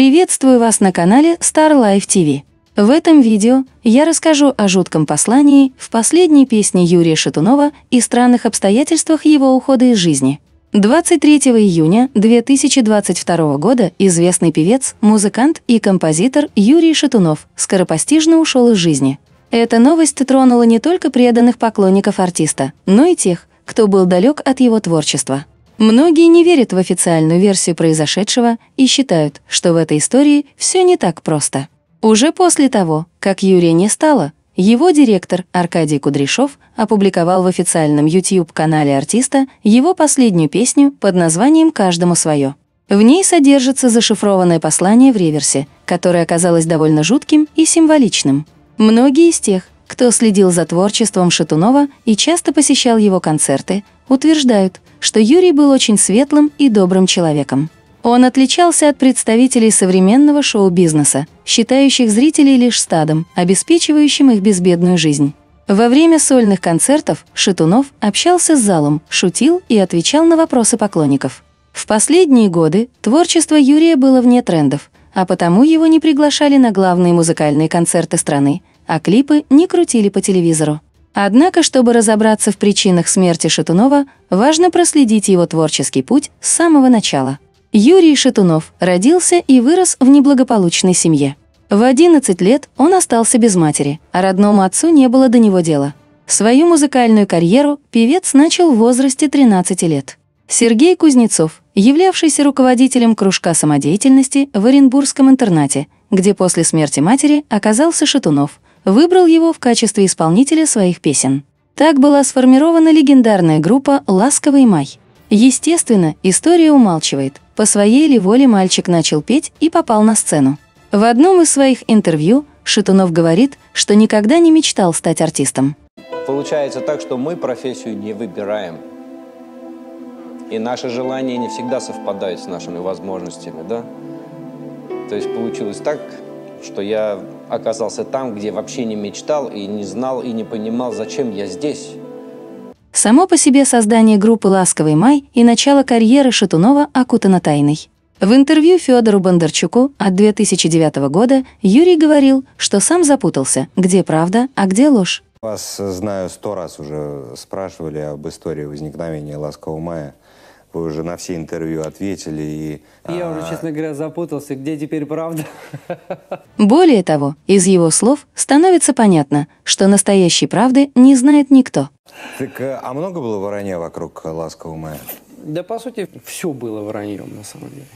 Приветствую вас на канале Star Life TV. В этом видео я расскажу о жутком послании в последней песне Юрия Шатунова и странных обстоятельствах его ухода из жизни. 23 июня 2022 года известный певец, музыкант и композитор Юрий Шатунов скоропостижно ушел из жизни. Эта новость тронула не только преданных поклонников артиста, но и тех, кто был далек от его творчества. Многие не верят в официальную версию произошедшего и считают, что в этой истории все не так просто. Уже после того, как Юрия не стало, его директор Аркадий Кудряшов опубликовал в официальном YouTube-канале артиста его последнюю песню под названием «Каждому свое». В ней содержится зашифрованное послание в реверсе, которое оказалось довольно жутким и символичным. Многие из тех, кто следил за творчеством Шатунова и часто посещал его концерты, утверждают, что Юрий был очень светлым и добрым человеком. Он отличался от представителей современного шоу-бизнеса, считающих зрителей лишь стадом, обеспечивающим их безбедную жизнь. Во время сольных концертов Шатунов общался с залом, шутил и отвечал на вопросы поклонников. В последние годы творчество Юрия было вне трендов, а потому его не приглашали на главные музыкальные концерты страны, а клипы не крутили по телевизору. Однако, чтобы разобраться в причинах смерти Шатунова, важно проследить его творческий путь с самого начала. Юрий Шатунов родился и вырос в неблагополучной семье. В 11 лет он остался без матери, а родному отцу не было до него дела. Свою музыкальную карьеру певец начал в возрасте 13 лет. Сергей Кузнецов, являвшийся руководителем кружка самодеятельности в Оренбургском интернате, где после смерти матери оказался Шатунов – выбрал его в качестве исполнителя своих песен. Так была сформирована легендарная группа «Ласковый май». Естественно, история умалчивает, по своей ли воле мальчик начал петь и попал на сцену. В одном из своих интервью Шатунов говорит, что никогда не мечтал стать артистом. Получается так, что мы профессию не выбираем. И наши желания не всегда совпадают с нашими возможностями, да? То есть получилось так, что я оказался там, где вообще не мечтал и не знал и не понимал, зачем я здесь. Само по себе создание группы «Ласковый май» и начало карьеры Шатунова окутано тайной. В интервью Федору Бондарчуку от 2009 года Юрий говорил, что сам запутался, где правда, а где ложь. Вас знаю сто раз уже спрашивали об истории возникновения «Ласкового мая». Вы уже на все интервью ответили. И, Я а... уже, честно говоря, запутался, где теперь правда. Более того, из его слов становится понятно, что настоящей правды не знает никто. Так, э, а много было вранья вокруг «Ласкового мая»? Да, по сути, все было враньем, на самом деле.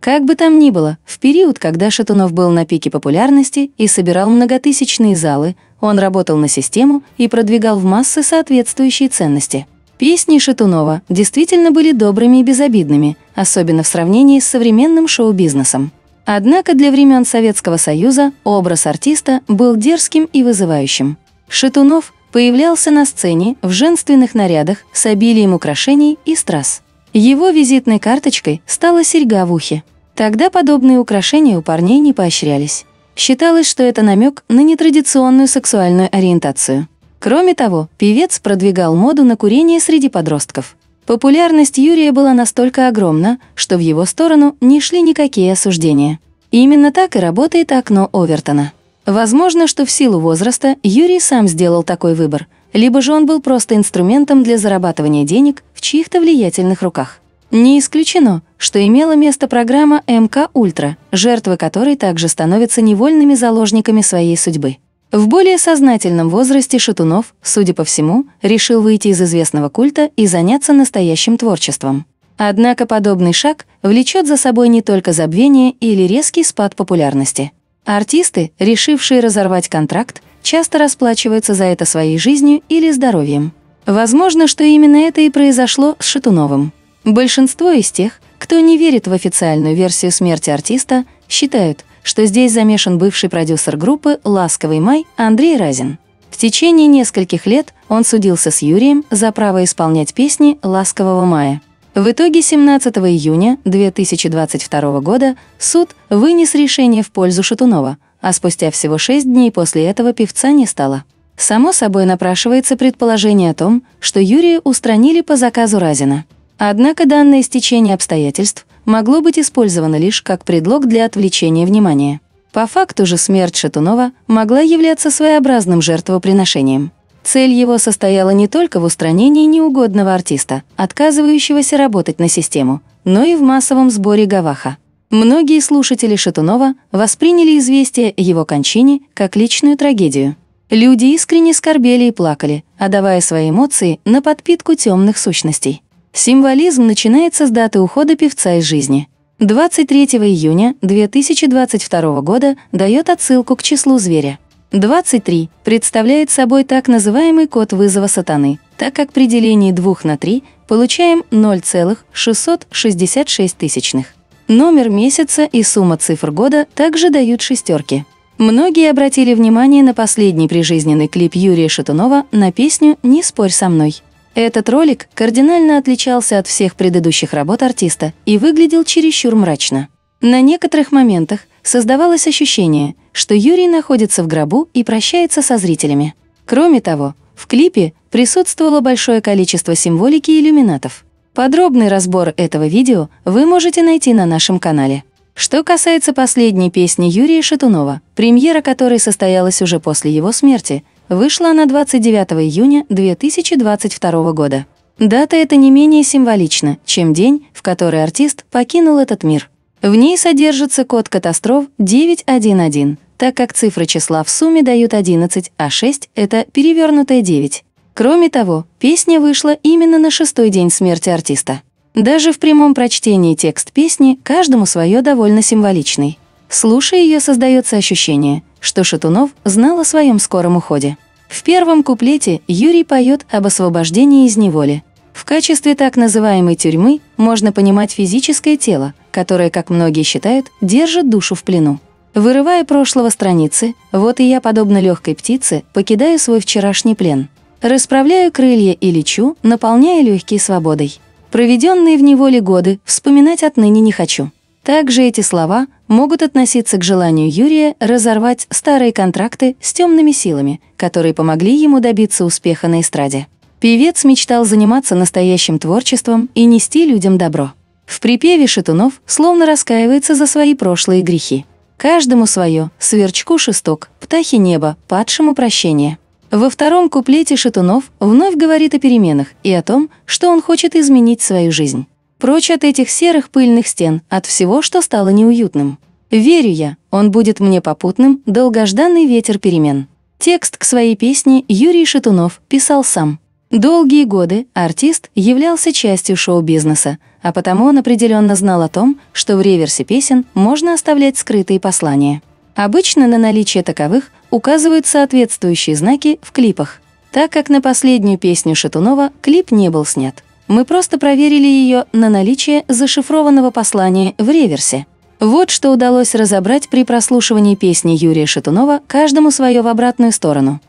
Как бы там ни было, в период, когда Шатунов был на пике популярности и собирал многотысячные залы, он работал на систему и продвигал в массы соответствующие ценности – Песни Шатунова действительно были добрыми и безобидными, особенно в сравнении с современным шоу-бизнесом. Однако для времен Советского Союза образ артиста был дерзким и вызывающим. Шатунов появлялся на сцене в женственных нарядах с обилием украшений и страз. Его визитной карточкой стала серьга в ухе. Тогда подобные украшения у парней не поощрялись. Считалось, что это намек на нетрадиционную сексуальную ориентацию. Кроме того, певец продвигал моду на курение среди подростков. Популярность Юрия была настолько огромна, что в его сторону не шли никакие осуждения. Именно так и работает окно Овертона. Возможно, что в силу возраста Юрий сам сделал такой выбор, либо же он был просто инструментом для зарабатывания денег в чьих-то влиятельных руках. Не исключено, что имела место программа МК «Ультра», жертвы которой также становятся невольными заложниками своей судьбы. В более сознательном возрасте Шатунов, судя по всему, решил выйти из известного культа и заняться настоящим творчеством. Однако подобный шаг влечет за собой не только забвение или резкий спад популярности. Артисты, решившие разорвать контракт, часто расплачиваются за это своей жизнью или здоровьем. Возможно, что именно это и произошло с Шатуновым. Большинство из тех, кто не верит в официальную версию смерти артиста, считают, что здесь замешан бывший продюсер группы «Ласковый май» Андрей Разин. В течение нескольких лет он судился с Юрием за право исполнять песни «Ласкового мая». В итоге 17 июня 2022 года суд вынес решение в пользу Шатунова, а спустя всего шесть дней после этого певца не стало. Само собой напрашивается предположение о том, что Юрия устранили по заказу Разина. Однако данное стечение обстоятельств могло быть использовано лишь как предлог для отвлечения внимания. По факту же смерть Шатунова могла являться своеобразным жертвоприношением. Цель его состояла не только в устранении неугодного артиста, отказывающегося работать на систему, но и в массовом сборе Гаваха. Многие слушатели Шатунова восприняли известие о его кончине как личную трагедию. Люди искренне скорбели и плакали, отдавая свои эмоции на подпитку темных сущностей. Символизм начинается с даты ухода певца из жизни. 23 июня 2022 года дает отсылку к числу зверя. 23 представляет собой так называемый код вызова сатаны, так как при делении 2 на 3 получаем 0,666 тысячных. Номер месяца и сумма цифр года также дают шестерки. Многие обратили внимание на последний прижизненный клип Юрия Шатунова на песню «Не спорь со мной». Этот ролик кардинально отличался от всех предыдущих работ артиста и выглядел чересчур мрачно. На некоторых моментах создавалось ощущение, что Юрий находится в гробу и прощается со зрителями. Кроме того, в клипе присутствовало большое количество символики и иллюминатов. Подробный разбор этого видео вы можете найти на нашем канале. Что касается последней песни Юрия Шатунова, премьера которой состоялась уже после его смерти, вышла она 29 июня 2022 года. Дата эта не менее символична, чем день, в который артист покинул этот мир. В ней содержится код катастроф 911, так как цифры числа в сумме дают 11, а 6 — это перевернутое 9. Кроме того, песня вышла именно на шестой день смерти артиста. Даже в прямом прочтении текст песни каждому свое довольно символичный. Слушая ее, создается ощущение, что Шатунов знал о своем скором уходе. В первом куплете Юрий поет об освобождении из неволи. В качестве так называемой тюрьмы можно понимать физическое тело, которое, как многие считают, держит душу в плену. Вырывая прошлого страницы, вот и я, подобно легкой птице, покидаю свой вчерашний плен. Расправляю крылья и лечу, наполняя легкие свободой. Проведенные в неволе годы вспоминать отныне не хочу. Также эти слова могут относиться к желанию Юрия разорвать старые контракты с темными силами, которые помогли ему добиться успеха на эстраде. Певец мечтал заниматься настоящим творчеством и нести людям добро. В припеве Шатунов словно раскаивается за свои прошлые грехи. Каждому свое, сверчку шесток, птахи неба, падшему прощение. Во втором куплете Шатунов вновь говорит о переменах и о том, что он хочет изменить свою жизнь. Прочь от этих серых пыльных стен, от всего, что стало неуютным. Верю я, он будет мне попутным, долгожданный ветер перемен. Текст к своей песне Юрий Шатунов писал сам. Долгие годы артист являлся частью шоу-бизнеса, а потому он определенно знал о том, что в реверсе песен можно оставлять скрытые послания. Обычно на наличие таковых указывают соответствующие знаки в клипах. Так как на последнюю песню Шатунова клип не был снят. Мы просто проверили ее на наличие зашифрованного послания в реверсе. Вот что удалось разобрать при прослушивании песни Юрия Шатунова «Каждому свое в обратную сторону».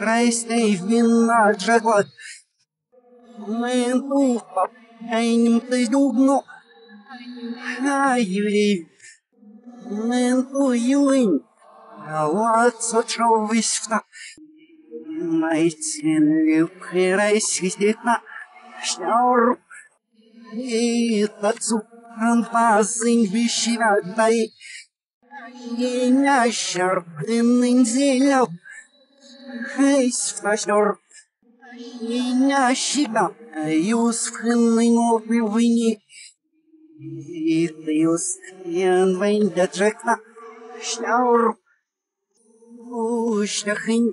Райстей вина джагот. Менту папайним ты дубно. Ай, Менту юинь. Вот сочовись в та. Майтин люкрай сидетна. Шнаур. И тацу анпасин вишиватай. И нящар дынын зелял. Хейс фашнор. Меня щита, юс в хынның вини. И ты юс, ян вайн да джекна. Шнаур. Ушнахын,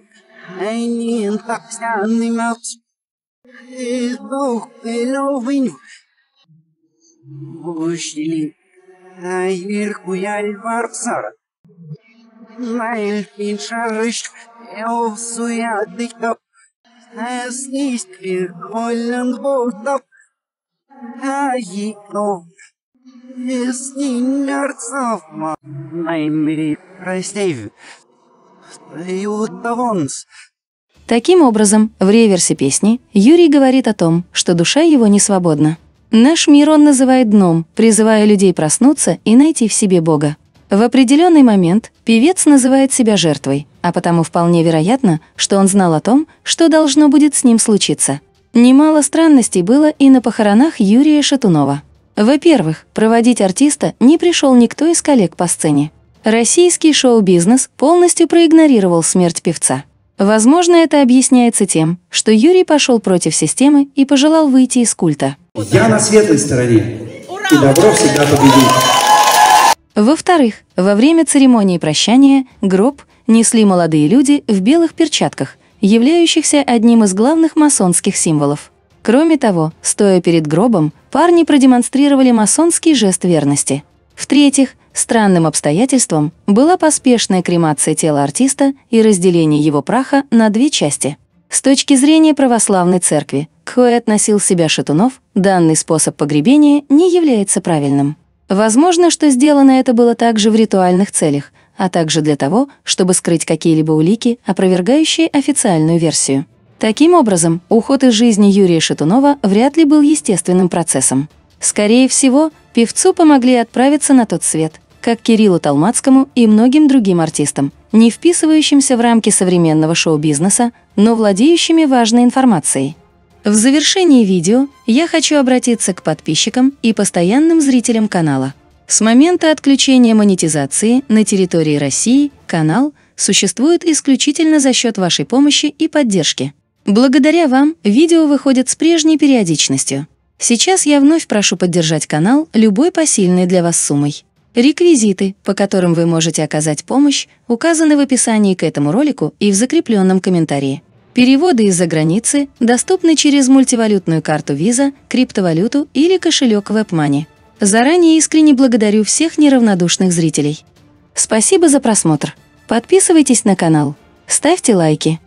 айнин таксяны мат. И дух пеловин. Ушнили. Айр куяль варпсара. Найл пиншарыш. Eu sui adicto. Es nicht viel не мерцов. Прости. Ютавонс. Таким образом, в реверсе песни Юрий говорит о том, что душа его не свободна. Наш мир он называет дном, призывая людей проснуться и найти в себе Бога. В определенный момент певец называет себя жертвой, а потому вполне вероятно, что он знал о том, что должно будет с ним случиться. Немало странностей было и на похоронах Юрия Шатунова. Во-первых, проводить артиста не пришел никто из коллег по сцене. Российский шоу-бизнес полностью проигнорировал смерть певца. Возможно, это объясняется тем, что Юрий пошел против системы и пожелал выйти из культа. Я на светлой стороне, и добро всегда победит. Во-вторых, во время церемонии прощания гроб несли молодые люди в белых перчатках, являющихся одним из главных масонских символов. Кроме того, стоя перед гробом, парни продемонстрировали масонский жест верности. В-третьих, странным обстоятельством была поспешная кремация тела артиста и разделение его праха на две части. С точки зрения православной церкви, к кое относил себя Шатунов, данный способ погребения не является правильным. Возможно, что сделано это было также в ритуальных целях, а также для того, чтобы скрыть какие-либо улики, опровергающие официальную версию. Таким образом, уход из жизни Юрия Шатунова вряд ли был естественным процессом. Скорее всего, певцу помогли отправиться на тот свет, как Кириллу Талмацкому и многим другим артистам, не вписывающимся в рамки современного шоу-бизнеса, но владеющими важной информацией. В завершении видео я хочу обратиться к подписчикам и постоянным зрителям канала. С момента отключения монетизации на территории России канал существует исключительно за счет вашей помощи и поддержки. Благодаря вам видео выходят с прежней периодичностью. Сейчас я вновь прошу поддержать канал любой посильной для вас суммой. Реквизиты, по которым вы можете оказать помощь, указаны в описании к этому ролику и в закрепленном комментарии. Переводы из-за границы доступны через мультивалютную карту Visa, криптовалюту или кошелек WebMoney. Заранее искренне благодарю всех неравнодушных зрителей. Спасибо за просмотр. Подписывайтесь на канал, ставьте лайки.